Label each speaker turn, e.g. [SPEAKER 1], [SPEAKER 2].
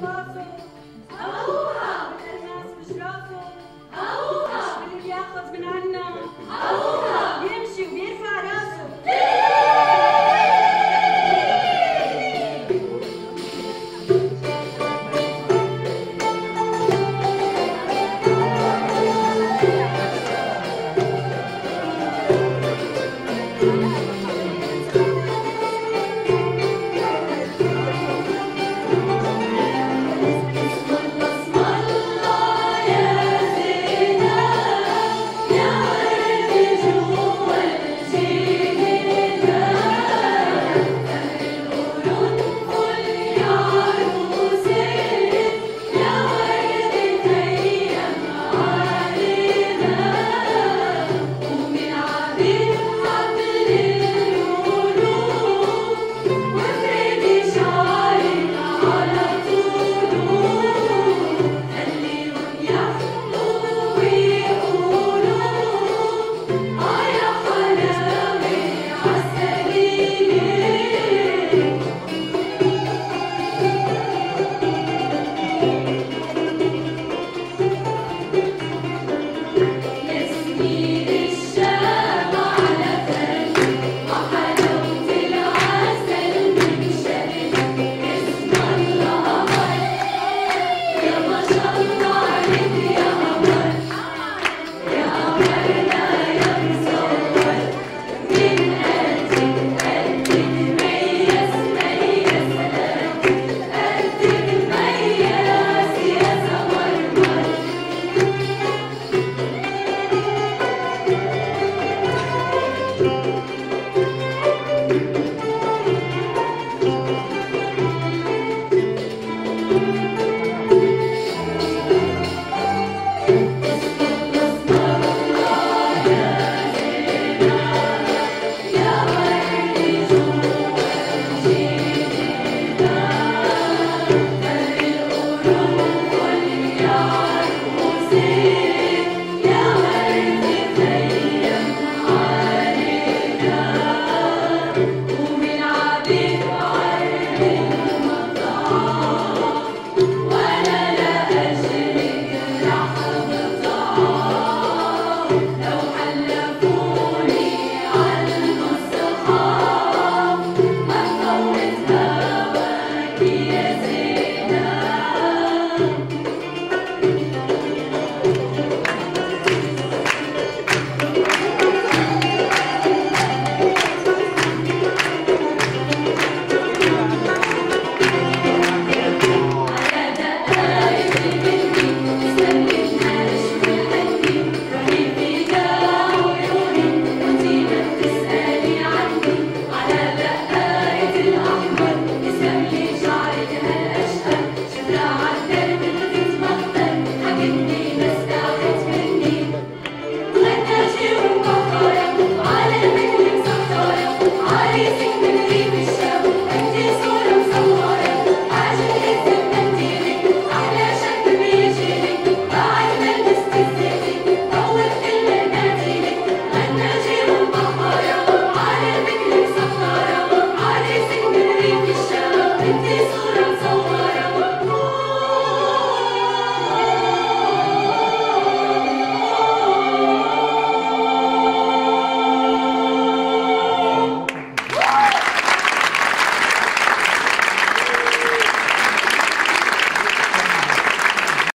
[SPEAKER 1] loving.
[SPEAKER 2] thank
[SPEAKER 3] you